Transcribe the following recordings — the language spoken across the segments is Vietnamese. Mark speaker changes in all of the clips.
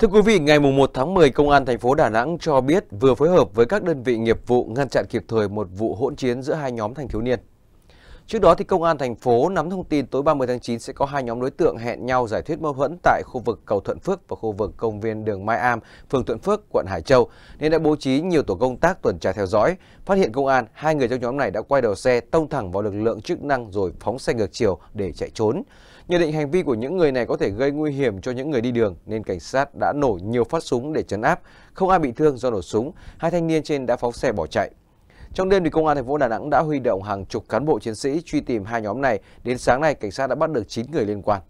Speaker 1: Thưa quý vị, ngày 1 tháng 10, Công an thành phố Đà Nẵng cho biết vừa phối hợp với các đơn vị nghiệp vụ ngăn chặn kịp thời một vụ hỗn chiến giữa hai nhóm thanh thiếu niên. Trước đó thì công an thành phố nắm thông tin tối 30 tháng 9 sẽ có hai nhóm đối tượng hẹn nhau giải quyết mâu thuẫn tại khu vực cầu Thuận Phước và khu vực công viên đường Mai Am, phường Thuận Phước, quận Hải Châu nên đã bố trí nhiều tổ công tác tuần tra theo dõi. Phát hiện công an, hai người trong nhóm này đã quay đầu xe tông thẳng vào lực lượng chức năng rồi phóng xe ngược chiều để chạy trốn. Nhận định hành vi của những người này có thể gây nguy hiểm cho những người đi đường nên cảnh sát đã nổ nhiều phát súng để chấn áp. Không ai bị thương do nổ súng, hai thanh niên trên đã phóng xe bỏ chạy. Trong đêm thì công an thành phố Đà Nẵng đã huy động hàng chục cán bộ chiến sĩ truy tìm hai nhóm này. Đến sáng nay cảnh sát đã bắt được 9 người liên quan.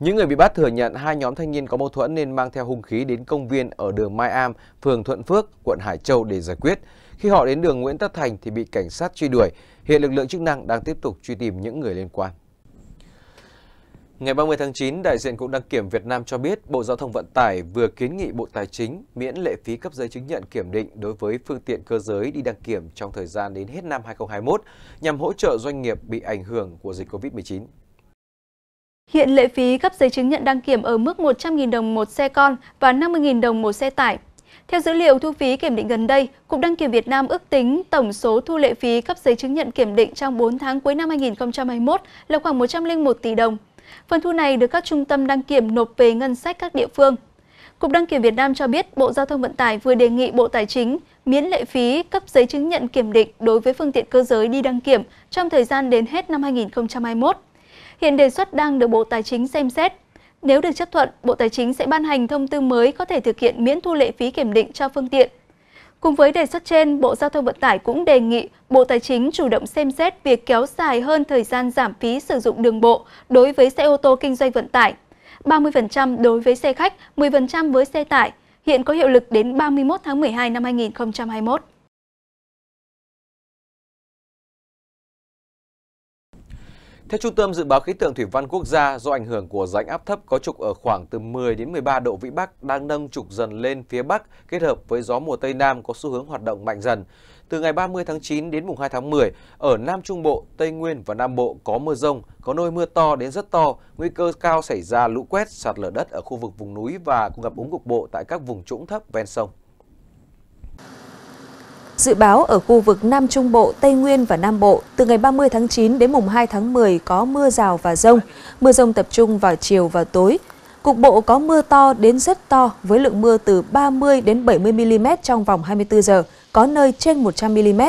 Speaker 1: Những người bị bắt thừa nhận hai nhóm thanh niên có mâu thuẫn nên mang theo hung khí đến công viên ở đường Mai Am, phường Thuận Phước, quận Hải Châu để giải quyết. Khi họ đến đường Nguyễn Tất Thành thì bị cảnh sát truy đuổi. Hiện lực lượng chức năng đang tiếp tục truy tìm những người liên quan. Ngày 30 tháng 9, đại diện Cục Đăng kiểm Việt Nam cho biết Bộ Giao thông Vận tải vừa kiến nghị Bộ Tài chính miễn lệ phí cấp giấy chứng nhận kiểm định đối với phương tiện cơ giới đi đăng kiểm trong thời gian đến hết năm 2021 nhằm hỗ trợ doanh nghiệp bị ảnh hưởng của dịch COVID-19.
Speaker 2: Hiện lệ phí cấp giấy chứng nhận đăng kiểm ở mức 100.000 đồng một xe con và 50.000 đồng một xe tải. Theo dữ liệu thu phí kiểm định gần đây, Cục Đăng kiểm Việt Nam ước tính tổng số thu lệ phí cấp giấy chứng nhận kiểm định trong 4 tháng cuối năm 2021 là khoảng 101 tỷ đồng. Phần thu này được các trung tâm đăng kiểm nộp về ngân sách các địa phương. Cục Đăng kiểm Việt Nam cho biết Bộ Giao thông Vận tải vừa đề nghị Bộ Tài chính miễn lệ phí cấp giấy chứng nhận kiểm định đối với phương tiện cơ giới đi đăng kiểm trong thời gian đến hết năm 2021. Hiện đề xuất đang được Bộ Tài chính xem xét. Nếu được chấp thuận, Bộ Tài chính sẽ ban hành thông tư mới có thể thực hiện miễn thu lệ phí kiểm định cho phương tiện Cùng với đề xuất trên, Bộ Giao thông Vận tải cũng đề nghị Bộ Tài chính chủ động xem xét việc kéo dài hơn thời gian giảm phí sử dụng đường bộ đối với xe ô tô kinh doanh vận tải, 30% đối với xe khách, 10% với xe tải, hiện có hiệu lực đến 31 tháng 12 năm 2021.
Speaker 1: Theo Trung tâm Dự báo Khí tượng Thủy văn Quốc gia, do ảnh hưởng của rãnh áp thấp có trục ở khoảng từ 10 đến 13 độ vĩ Bắc đang nâng trục dần lên phía Bắc kết hợp với gió mùa Tây Nam có xu hướng hoạt động mạnh dần. Từ ngày 30 tháng 9 đến mùng 2 tháng 10, ở Nam Trung Bộ, Tây Nguyên và Nam Bộ có mưa rông, có nơi mưa to đến rất to, nguy cơ cao xảy ra lũ quét, sạt lở đất ở khu vực vùng núi và ngập úng cục bộ tại các vùng trũng thấp ven sông.
Speaker 3: Dự báo ở khu vực Nam Trung Bộ, Tây Nguyên và Nam Bộ, từ ngày 30 tháng 9 đến mùng 2 tháng 10 có mưa rào và rông. Mưa rông tập trung vào chiều và tối. Cục bộ có mưa to đến rất to với lượng mưa từ 30 đến 70 mm trong vòng 24 giờ, có nơi trên 100 mm.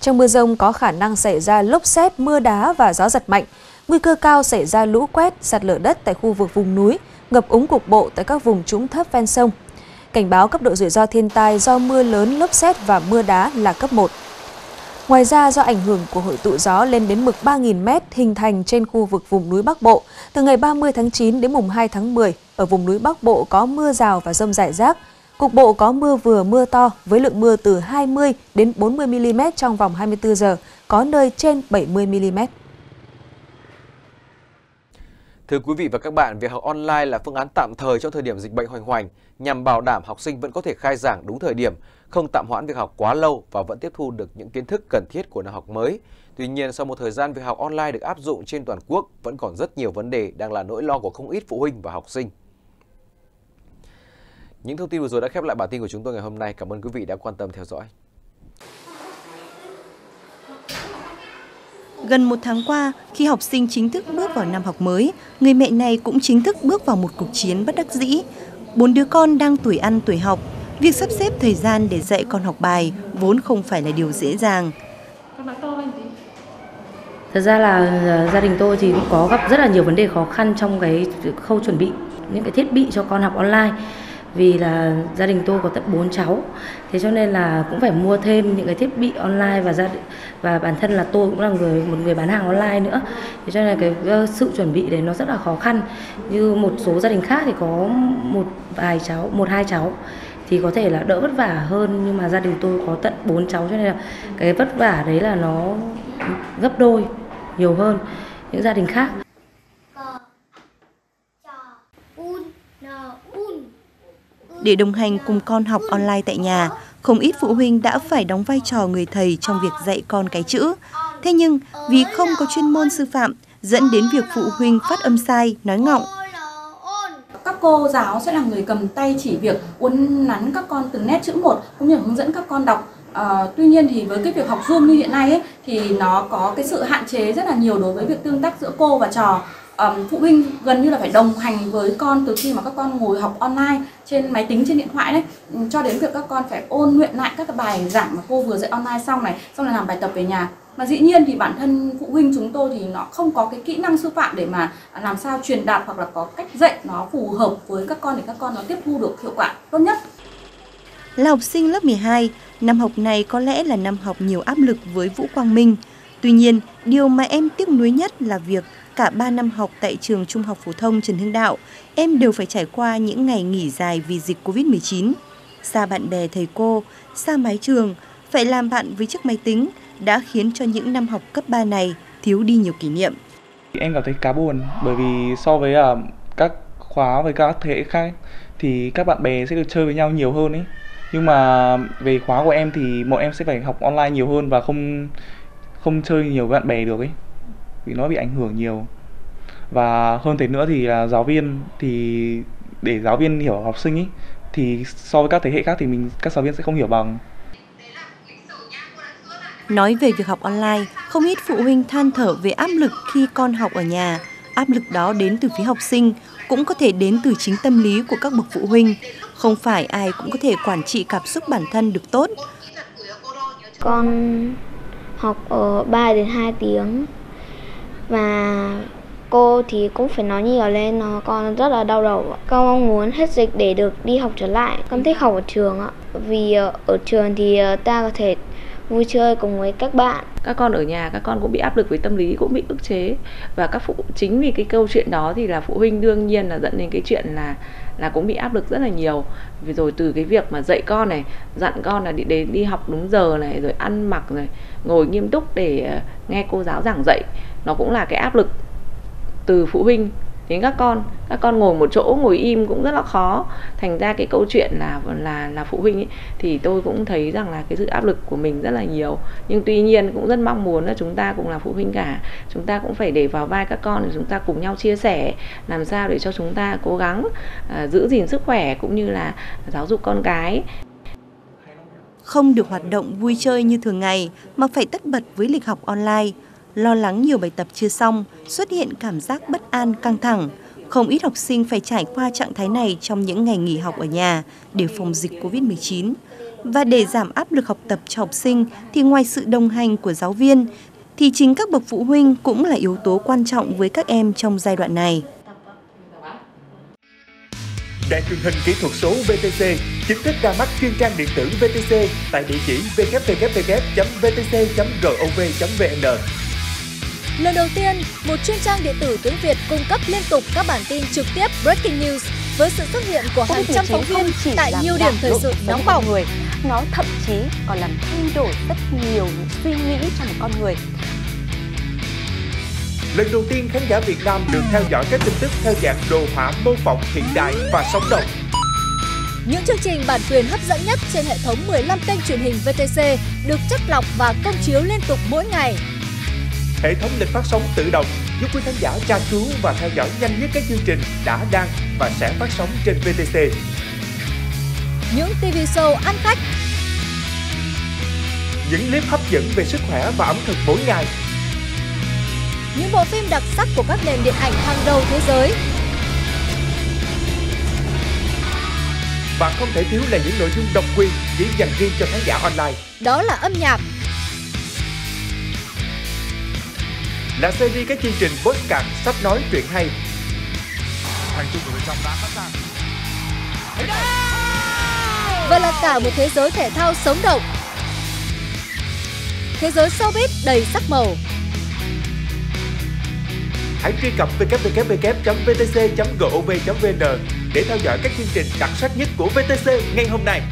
Speaker 3: Trong mưa rông có khả năng xảy ra lốc xét, mưa đá và gió giật mạnh. Nguy cơ cao xảy ra lũ quét, sạt lở đất tại khu vực vùng núi, ngập úng cục bộ tại các vùng trũng thấp ven sông cảnh báo cấp độ rủi ro thiên tai do mưa lớn, lốc xét và mưa đá là cấp 1. Ngoài ra, do ảnh hưởng của hội tụ gió lên đến mực 3.000m hình thành trên khu vực vùng núi Bắc Bộ, từ ngày 30 tháng 9 đến mùng 2 tháng 10, ở vùng núi Bắc Bộ có mưa rào và rông rải rác. Cục bộ có mưa vừa mưa to với lượng mưa từ 20 đến 40 mm trong vòng 24 giờ, có nơi trên 70 mm.
Speaker 1: Thưa quý vị và các bạn, việc học online là phương án tạm thời trong thời điểm dịch bệnh hoành hoành nhằm bảo đảm học sinh vẫn có thể khai giảng đúng thời điểm, không tạm hoãn việc học quá lâu và vẫn tiếp thu được những kiến thức cần thiết của năm học mới. Tuy nhiên, sau một thời gian việc học online được áp dụng trên toàn quốc, vẫn còn rất nhiều vấn đề đang là nỗi lo của không ít phụ huynh và học sinh. Những thông tin vừa rồi đã khép lại bản tin của chúng tôi ngày hôm nay. Cảm ơn quý vị đã quan tâm theo dõi.
Speaker 4: Gần một tháng qua, khi học sinh chính thức bước vào năm học mới, người mẹ này cũng chính thức bước vào một cuộc chiến bất đắc dĩ. Bốn đứa con đang tuổi ăn tuổi học, việc sắp xếp thời gian để dạy con học bài vốn không phải là điều dễ dàng.
Speaker 5: Thật ra là ờ, gia đình tôi thì cũng có gặp rất là nhiều vấn đề khó khăn trong cái khâu chuẩn bị những cái thiết bị cho con học online vì là gia đình tôi có tận 4 cháu. Thế cho nên là cũng phải mua thêm những cái thiết bị online và gia và bản thân là tôi cũng là người, một người bán hàng online nữa. Thế cho nên là cái ờ, sự chuẩn bị đấy nó rất là khó khăn. Như một số gia đình khác thì có một vài cháu, một, hai cháu thì có thể là đỡ vất vả hơn. Nhưng mà gia đình tôi có tận 4 cháu cho nên là cái vất vả đấy là nó gấp đôi, nhiều hơn những gia đình khác.
Speaker 4: Để đồng hành cùng con học online tại nhà, không ít phụ huynh đã phải đóng vai trò người thầy trong việc dạy con cái chữ. Thế nhưng, vì không có chuyên môn sư phạm, dẫn đến việc phụ huynh phát âm sai, nói ngọng.
Speaker 6: Các cô giáo sẽ là người cầm tay chỉ việc uốn nắn các con từng nét chữ một cũng như hướng dẫn các con đọc À, tuy nhiên thì với cái việc học Zoom như hiện nay ấy, thì nó có cái sự hạn chế rất là nhiều đối với việc tương tác giữa cô và trò um, phụ huynh gần như là phải đồng hành với con từ khi mà các con ngồi học online trên máy tính trên điện thoại đấy. Ừ, cho đến việc các con phải ôn luyện lại các bài giảng mà cô vừa dạy online xong này xong là làm bài tập về nhà. Mà dĩ nhiên thì bản thân phụ huynh chúng tôi thì nó không có cái kỹ năng sư phạm để mà làm sao truyền đạt hoặc là có cách dạy nó phù hợp với các con để các con nó tiếp thu được hiệu quả tốt nhất.
Speaker 4: Là học sinh lớp 12, năm học này có lẽ là năm học nhiều áp lực với Vũ Quang Minh. Tuy nhiên, điều mà em tiếc nuối nhất là việc cả 3 năm học tại trường Trung học phổ thông Trần Hưng Đạo, em đều phải trải qua những ngày nghỉ dài vì dịch Covid-19. Xa bạn bè thầy cô, xa mái trường, phải làm bạn với chiếc máy tính đã khiến cho những năm học cấp 3 này thiếu đi nhiều kỷ niệm.
Speaker 7: Em cảm thấy khá buồn bởi vì so với uh, các khóa với các thế hệ khác thì các bạn bè sẽ được chơi với nhau nhiều hơn ấy. Nhưng mà về khóa của em thì bọn em sẽ phải học online nhiều hơn và không không chơi nhiều với bạn bè được ấy vì nó bị ảnh hưởng nhiều và hơn thế nữa thì là giáo viên thì để giáo viên hiểu học sinh ấy thì so với các thế hệ khác thì mình các giáo viên sẽ không hiểu bằng
Speaker 4: Nói về việc học online, không ít phụ huynh than thở về áp lực khi con học ở nhà. Áp lực đó đến từ phía học sinh, cũng có thể đến từ chính tâm lý của các bậc phụ huynh. Không phải ai cũng có thể quản trị cảm xúc bản thân được tốt.
Speaker 8: Con học ở 3 đến 2 tiếng và cô thì cũng phải nói nhiều lên, nó con rất là đau đầu con mong muốn hết dịch để được đi học trở lại. Con thích học ở trường ạ. Vì ờ, ở trường thì ờ, ta có thể vui chơi cùng với các bạn.
Speaker 9: Các con ở nhà, các con cũng bị áp lực với tâm lý, cũng bị ức chế. Và các phụ, chính vì cái câu chuyện đó thì là phụ huynh đương nhiên là dẫn đến cái chuyện là là cũng bị áp lực rất là nhiều. Vì rồi từ cái việc mà dạy con này, dặn con là đi, đến đi học đúng giờ này, rồi ăn mặc rồi ngồi nghiêm túc để ờ, nghe cô giáo giảng dạy nó cũng là cái áp lực từ phụ huynh đến các con. Các con ngồi một chỗ ngồi im cũng rất là khó. Thành ra cái câu chuyện là là là phụ huynh ấy, thì tôi cũng thấy rằng là cái sự áp lực của mình rất là nhiều. Nhưng tuy nhiên cũng rất mong muốn là chúng ta cũng là phụ huynh cả. Chúng ta cũng phải để vào vai các con để chúng ta cùng nhau chia sẻ làm sao để cho chúng ta cố gắng uh, giữ gìn sức khỏe cũng như là giáo dục con cái.
Speaker 4: Không được hoạt động vui chơi như thường ngày mà phải tất bật với lịch học online lo lắng nhiều bài tập chưa xong, xuất hiện cảm giác bất an căng thẳng. Không ít học sinh phải trải qua trạng thái này trong những ngày nghỉ học ở nhà để phòng dịch COVID-19. Và để giảm áp lực học tập cho học sinh thì ngoài sự đồng hành của giáo viên, thì chính các bậc phụ huynh cũng là yếu tố quan trọng với các em trong giai đoạn này.
Speaker 10: Đài truyền hình kỹ thuật số VTC chính thức ra mắt chuyên trang điện tử VTC tại địa chỉ www.vtc.gov.vn.
Speaker 11: Lần đầu tiên, một chuyên trang điện tử tiếng Việt cung cấp liên tục các bản tin trực tiếp Breaking News với sự xuất hiện của hàng trăm phóng viên tại nhiều điểm thời sự nóng bỏng.
Speaker 12: Người. Nó thậm chí còn làm thay đổi rất nhiều những suy nghĩ trong một con người.
Speaker 10: Lần đầu tiên khán giả Việt Nam được theo dõi các tin tức theo dạng đồ họa mô phỏng hiện đại và sống động.
Speaker 11: Những chương trình bản quyền hấp dẫn nhất trên hệ thống 15 kênh truyền hình VTC được chất lọc và công chiếu liên tục mỗi ngày
Speaker 10: hệ thống lịch phát sóng tự động giúp quý khán giả tra cứu và theo dõi nhanh nhất các chương trình đã đang và sẽ phát sóng trên VTC.
Speaker 11: Những TV show ăn khách
Speaker 10: Những clip hấp dẫn về sức khỏe và ẩm thực mỗi ngày
Speaker 11: Những bộ phim đặc sắc của các nền điện ảnh hàng đầu thế giới
Speaker 10: Và không thể thiếu là những nội dung độc quyền chỉ dành riêng cho khán giả online.
Speaker 11: Đó là âm nhạc,
Speaker 10: là series các chương trình podcast sách nói truyện hay.
Speaker 11: Thành trung của bên trong đã sẵn sàng. Và là cả một thế giới thể thao sống động. Thế giới showbiz đầy sắc màu.
Speaker 10: Hãy truy cập www.vtc.gov.vn để theo dõi các chương trình đặc sắc nhất của VTC ngay hôm nay.